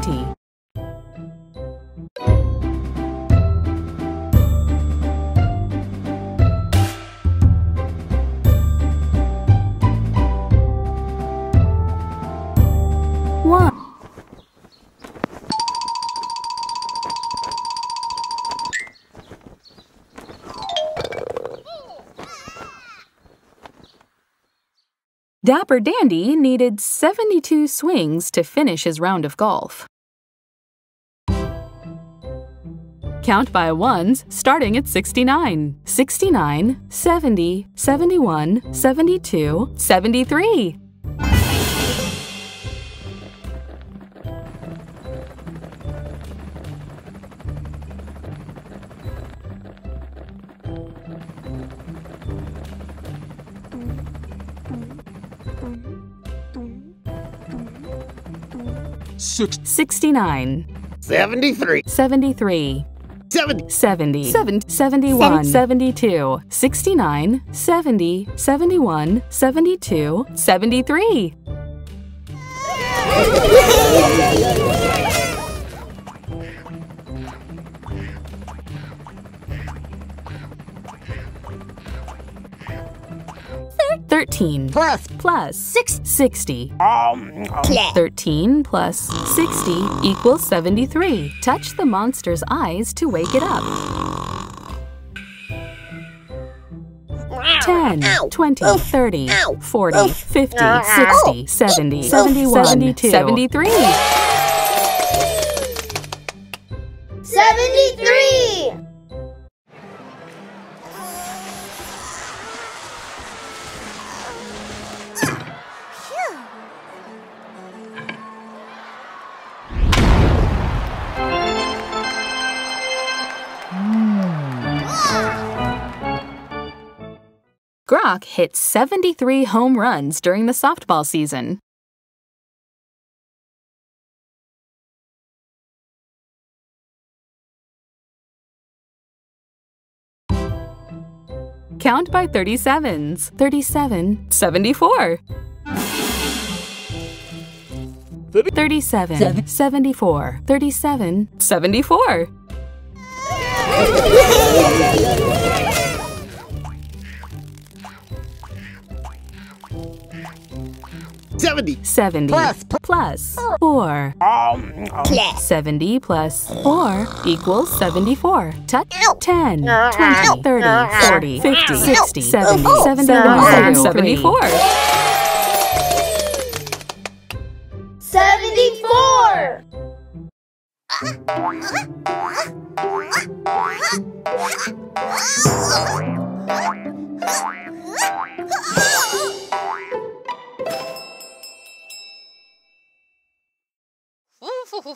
20. Dapper Dandy needed 72 swings to finish his round of golf. Count by ones starting at 69. 69, 70, 71, 72, 73. Six, 69, 73. 73, 70. 70, Seven- 71, 72, 69, 70, 71, 72, 73. Thirteen Plus. plus six, 60. Um, um, 13 plus 60 equals 73. Touch the monster's eyes to wake it up. 10, Ow. 20, Oof. 30, Ow. 40, Oof. 50, Ow. 60, 70, 71, 72, 73. 73! Grok hit 73 home runs during the softball season. Count by 37s. 37, 74. 37, 74, 37, 74. Seventy. 70 Plus. plus. 4. Um, um, 70 plus 4 equals 74. Touch 10, 20, 30, 40, 50, 60, 70, Ow. 71, Ow. 74.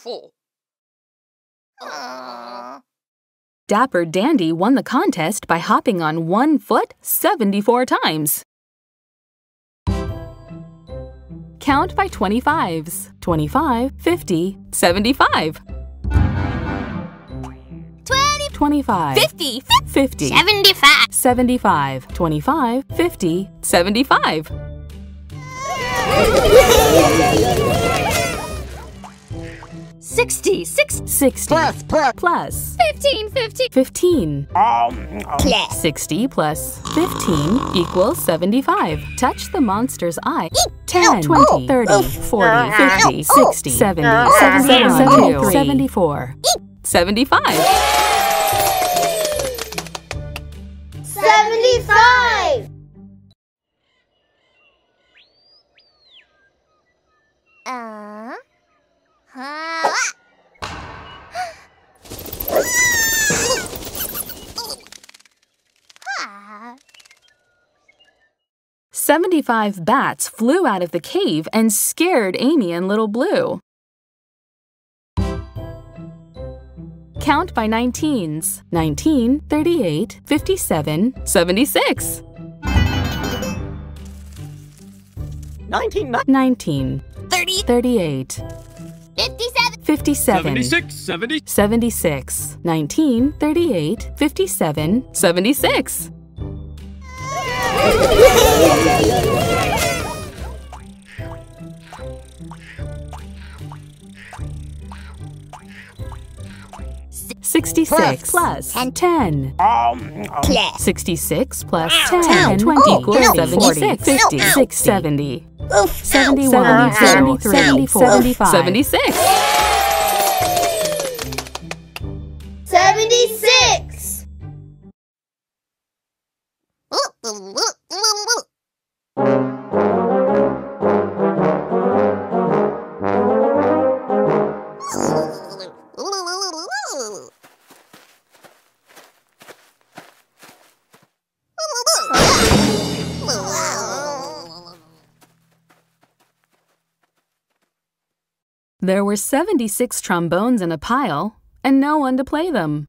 74! Dapper Dandy won the contest by hopping on one foot 74 times. Count by 25s 25, 50, 75. 20, 25, 50, 50, 75. 75, 25, 50, 75. Sixty, six, 60 plus, plus. plus fifteen, fifty. 15. Um, um, 60 plus 15 equals 75. Touch the monster's eye. 10, 20, 30, 40, 50, 60, 70, 71, 72, 74, 75. 75! 75 bats flew out of the cave and scared Amy and Little Blue. Count by 19s 19, 38, 57, 76. 19, 19, 30, 38, 57, 57, 76, 70, 76, 19, 38, 57, 76. Sixty-six plus, plus ten. ten. Um, um. Sixty-six plus ten. ten. Twenty oh, equals no, seventy-six. No, Six seventy. Oof, 71, 73, 74, 76. There were 76 trombones in a pile, and no one to play them.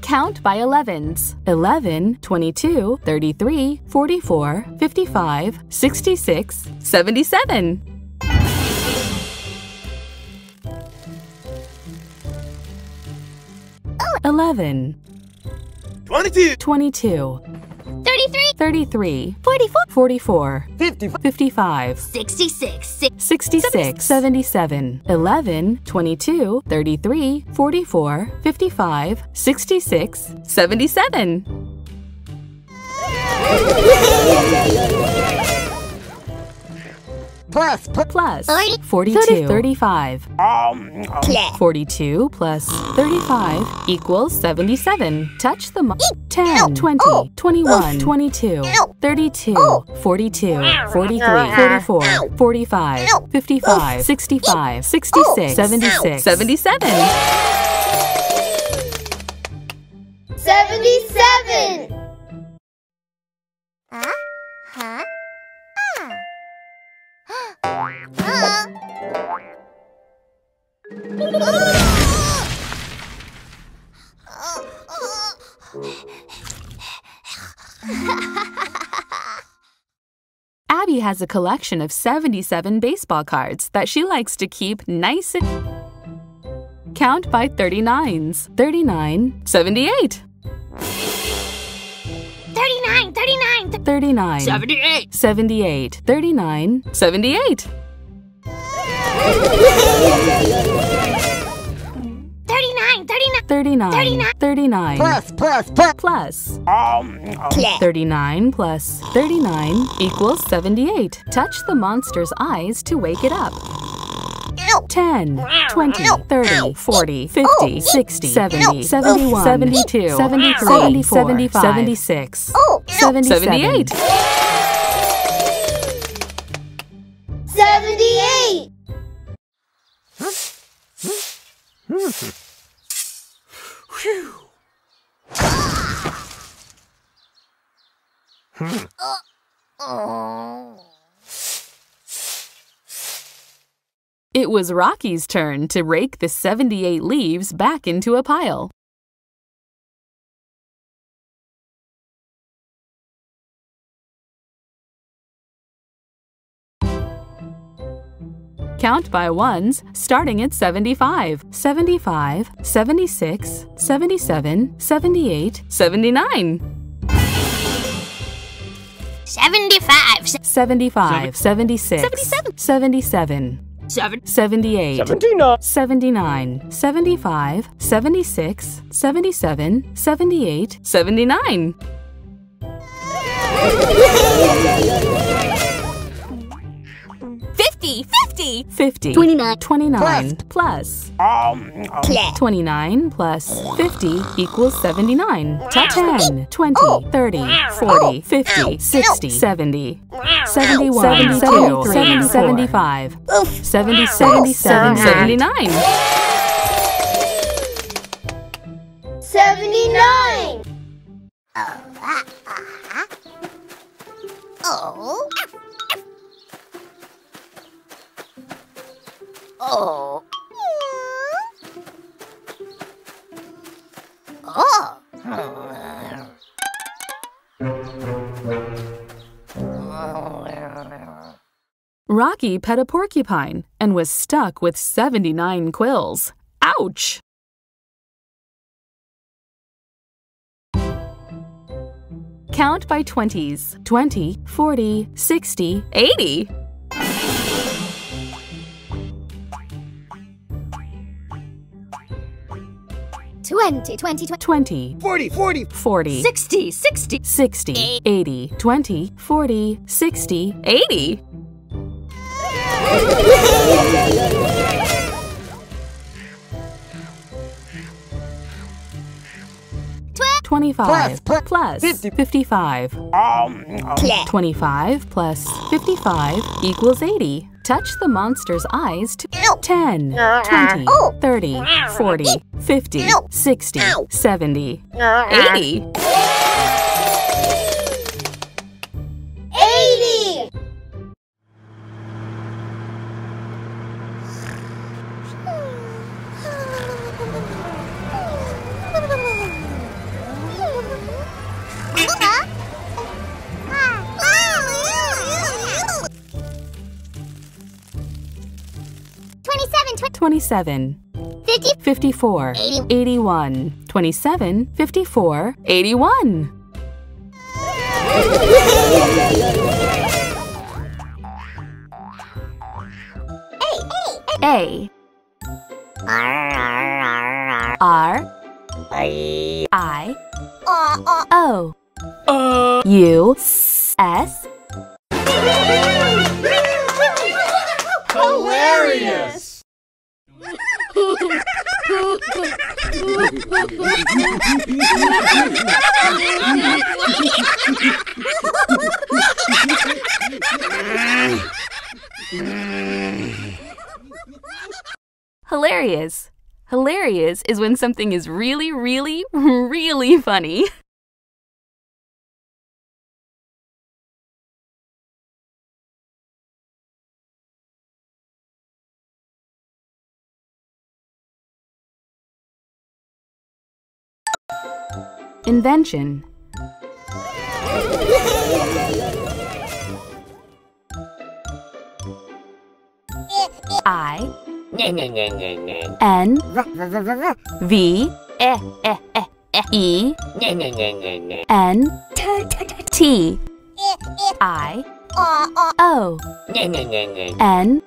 Count by 11s 11, 22, 33, 44, 55, 66, 77. Eleven, 22, twenty-two, 33. thirty-three, 44. forty-four, 50, fifty-five, 66. Six. 66, 77, 11, 22, 33, 44, 55, 66, 77. Plus, plus, Plus Thirty- 42, thirty- 35. um, um, 42 plus 35 equals 77. Touch the mo- 10, 20, Oh. 21, Oof. 22, Ow. 32, Oh. 42, 43, 44, Ow. 45, Ow. 55, Oof. 65, 66, Ow. 76, 77. 77. Huh? Huh? Abby has a collection of 77 baseball cards that she likes to keep nice and. Count by 39s 39, 78, 39, 39, 39, 78. 78, 39, 78. 39, 39. 39, 39, plus, plus, plus, plus um, um, 39 plus 39 equals 78. Touch the monster's eyes to wake it up. Ow. 10, 20, Ow. 30, Ow. 40, 50, Oh. 60, Ow. 70, Ow. 71, 72, 73, 74, 75, 76, Oh, 77. 78. 78. Oh. It was Rocky's turn to rake the 78 leaves back into a pile. Count by ones, starting at 75, 75, 76, 77, 78, 79. 75. 75, 76, 77. 77, 7. 78, 79, 79, 75, 76, 77, 78, 79. Fifty. Fifty. 29. 29 plus um, um, Plus. 29 plus 50 equals 79. Touch 10, 20, Oh. 30, Ow. 40, 50, Ow. 60, 70, Ow. 71, Ow. 72, 73, 75, Oof. 70, Ow. 77, Ow. 79. 79. Oh. ah, ah. Oh. Oh. Oh. Rocky pet a porcupine and was stuck with 79 quills. Ouch! Count by 20s 20, 40, 60, 80. 20, 20, 20. 20, 40, 40, 40, 60, 60. 60, 80, 20, 40, 60, 80. Twenty-five Plus, plus fifty. fifty-five. um, um, 25 plus 55 equals 80. Touch the monster's eyes to Ow. 10, Uh, 20, oh. 30, 40, 50, 60, 70, Uh, 80. 80. 27, fifty, 54, Eighty. 81, 27, 54, 81. A. R. I. O. U. S. Hilarious. Hilarious. Hilarious is when something is really, really, really funny. Invention. I N V E N T I O N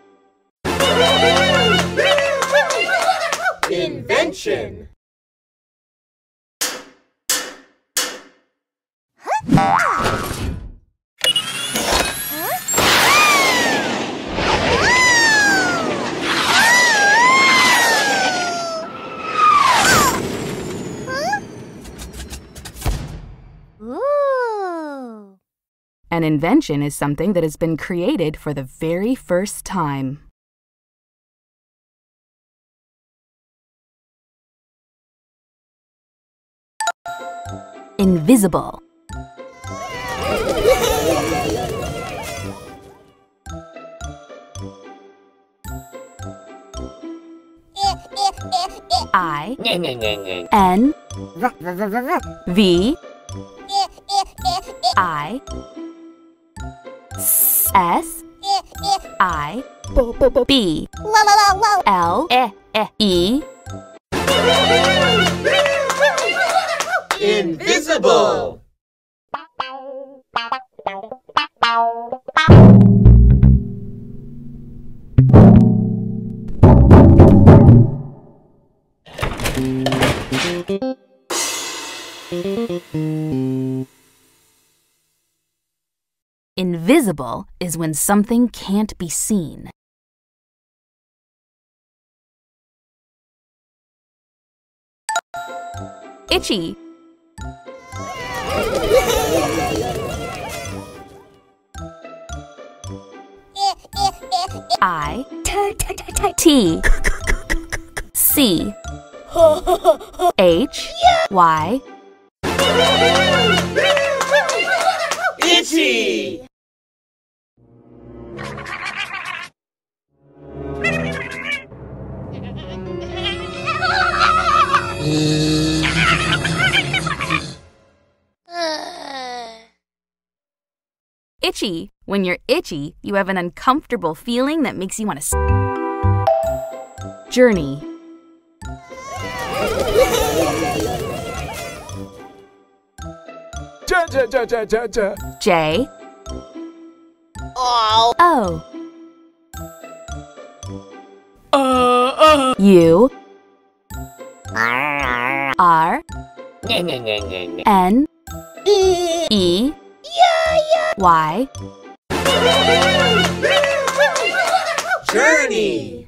Invention. An invention is something that has been created for the very first time. Invisible. I N V I S I B. L E Invisible. Is when something can't be seen. Itchy. I T C H Y Itchy. Itchy. When you're itchy, you have an uncomfortable feeling that makes you want to. S- Journey. Ja, ja, ja, ja, ja, ja. J Oh. O Uh, uh. U R N E Y Journey.